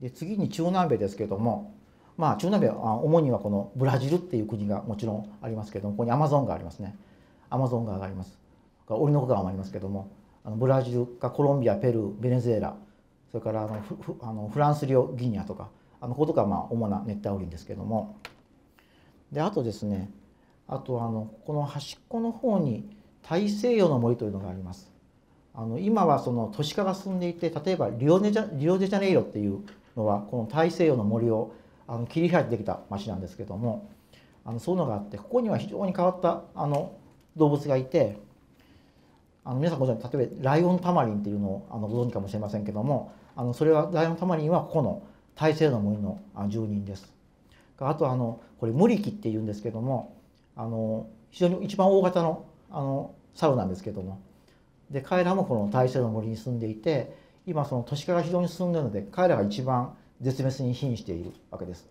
で次に中南米ですけどもまあ中南米は主にはこのブラジルっていう国がもちろんありますけどもここにアマゾン川ありますね。アマゾン川があります。オリノコ川もありますけどもあのブラジルかコロンビアペルーベネズエラそれからあのフあのフランス領ギニアとかあのこことかまあ主な熱帯雨林ですけども。であとですねあとあのこの端っこの方に大西洋の森というのがあります。あの今はその都市化が進んでいて例えばリオデジャリオデジャネイロっていうのはこの大西洋の森をあの切り開いてできた町なんですけどもあのそういうのがあってここには非常に変わったあの動物がいてあの皆さんご存知例えばライオンタマリンっていうのをあのご存知かもしれませんけどもあのそれはライオンタマリンはここの大西洋の森の住人です。あとあのこれムリキっていうんですけどもあの非常に一番大型のあのサルなんですけどもで彼らもこの大西洋の森に住んでいて今その都市化が非常に進んでいるので彼らが一番絶滅に瀕しているわけです。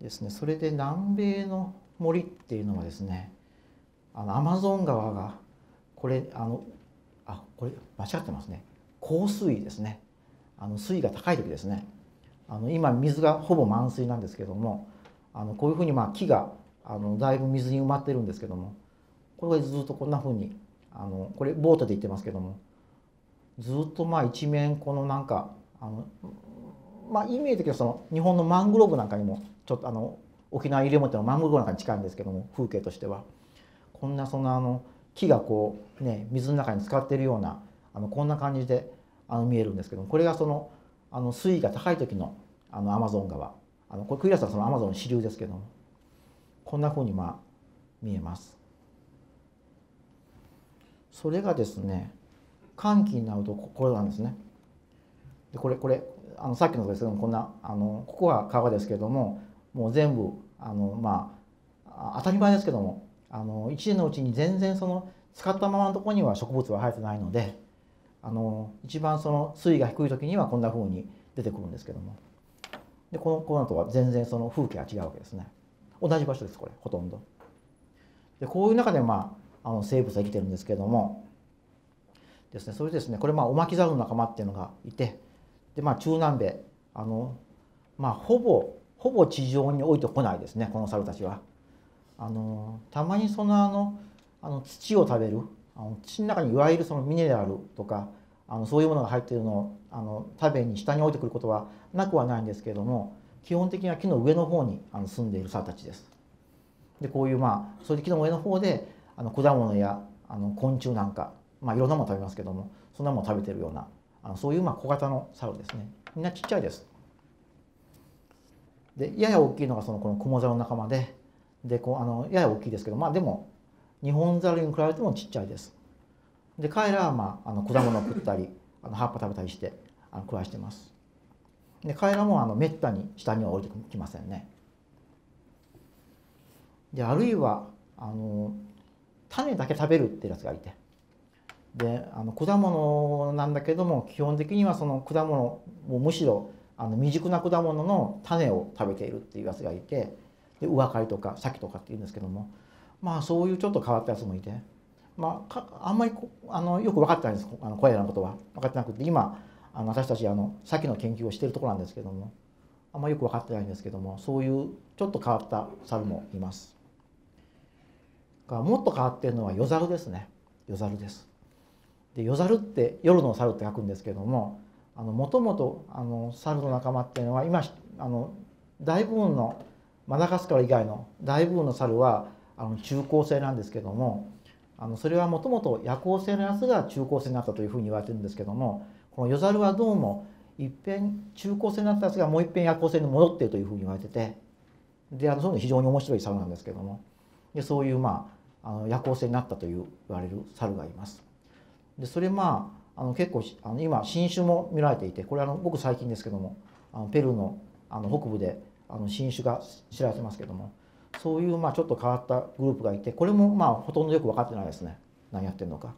ですね。それで南米の森っていうのはですねあのアマゾン川がこれあのあこれ間違ってますね。高水位ですね。あの水位が高い時ですね。あの今水がほぼ満水なんですけどもあのこういうふうにまあ木があのだいぶ水に埋まってるんですけどもこれがずっとこんなふうにあのこれボートで行ってますけどもずっとまあ一面このなんかあのまあイメージ的にはその日本のマングローブなんかにもちょっとあの沖縄西表のマングローブなんかに近いんですけども風景としてはこんなそのあの木がこうね水の中に浸かっているようなあのこんな感じであの見えるんですけどもこれがそのあの水位が高い時のあのアマゾン川あのこれクリアスはそのアマゾンの支流ですけどもこんなふうにまあ見えます。それがですね寒気になるとこれなんですね。でこれこれあのさっきのですけどもこんなあのここは川ですけどももう全部あのまあ当たり前ですけどもあの1年のうちに全然その使ったままのところには植物は生えてないのであの一番その水位が低い時にはこんなふうに出てくるんですけどもでこのこのとは全然その風景が違うわけですね同じ場所ですこれほとんど。でこういう中でまああの生物は生きてるんですけどもですねそれですねこれまあオマキザルの仲間っていうのがいてでまあ中南米あのまあほぼほぼ地上に置いてこないですねこの猿たちは。あのたまにそのあのあの土を食べるあの土の中にいわゆるそのミネラルとかあのそういうものが入っているのをあの食べに下に置いてくることはなくはないんですけれども基本的には木の上の方にあの住んでいる猿たちです。でこういうまあそういう木の上の方であの果物やあの昆虫なんか、まあ、いろんなもの食べますけどもそんなもの食べてるようなあのそういうまあ小型の猿ですねみんなちっちゃいです。でやや大きいのがそのこのクモザルの仲間ででこうあのやや大きいですけどまあでも日本ザルに比べてもちっちゃいです。で彼らは、まあ、あの果物を食ったりあの葉っぱ食べたりしてあの暮らしてます。で彼らもあのめったに下には降りてきませんね。であるいはあの種だけ食べるっていうやつがいてであの果物なんだけども基本的にはその果物もむしろあの未熟な果物の種を食べているっていうやつがいてで上刈りとか先とかっていうんですけどもまあそういうちょっと変わったやつもいてまああんまりあのよく分かってないんですあのこれらのことは分かってなくて今あの私たちあの先の研究をしているところなんですけどもあんまりよく分かってないんですけどもそういうちょっと変わった猿もいます。もっと変わっているのは夜猿ですね夜猿です。で夜猿って夜の猿って書くんですけどももともと猿の仲間っていうのは今あの大部分のマダガスカル以外の大部分の猿はあの中高生なんですけどもあのそれはもともと夜行性のやつが中高生になったというふうに言われてるんですけどもこの夜猿はどうもいっぺん中高生になったやつがもういっぺん夜行性に戻っているというふうに言われててであのそういうの非常に面白い猿なんですけどもでそういうまああの夜行性になったという言われる猿がいます。でそれまああの結構あの今新種も見られていてこれあの僕最近ですけどもあのペルーのあの北部であの新種が知られてますけどもそういうまあちょっと変わったグループがいてこれもまあほとんどよく分かってないですね何やってるのか。